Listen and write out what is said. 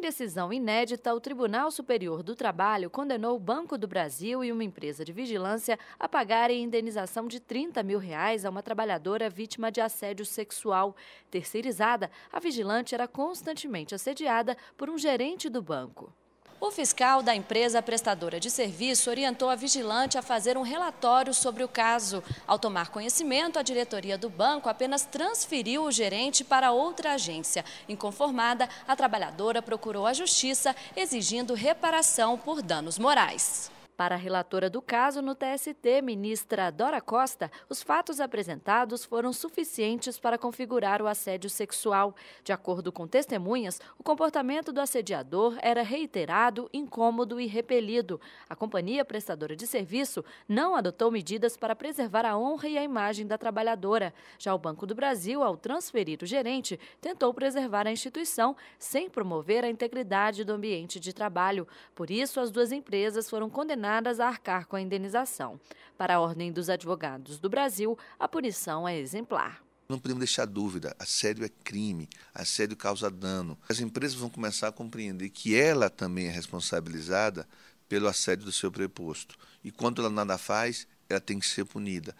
Em decisão inédita, o Tribunal Superior do Trabalho condenou o Banco do Brasil e uma empresa de vigilância a pagarem indenização de 30 mil reais a uma trabalhadora vítima de assédio sexual. Terceirizada, a vigilante era constantemente assediada por um gerente do banco. O fiscal da empresa prestadora de serviço orientou a vigilante a fazer um relatório sobre o caso. Ao tomar conhecimento, a diretoria do banco apenas transferiu o gerente para outra agência. Inconformada, a trabalhadora procurou a justiça exigindo reparação por danos morais. Para a relatora do caso no TST, ministra Dora Costa, os fatos apresentados foram suficientes para configurar o assédio sexual. De acordo com testemunhas, o comportamento do assediador era reiterado, incômodo e repelido. A companhia prestadora de serviço não adotou medidas para preservar a honra e a imagem da trabalhadora. Já o Banco do Brasil, ao transferir o gerente, tentou preservar a instituição sem promover a integridade do ambiente de trabalho. Por isso, as duas empresas foram condenadas a arcar com a indenização. Para a Ordem dos Advogados do Brasil, a punição é exemplar. Não podemos deixar dúvida, assédio é crime, assédio causa dano. As empresas vão começar a compreender que ela também é responsabilizada pelo assédio do seu preposto. E quando ela nada faz, ela tem que ser punida.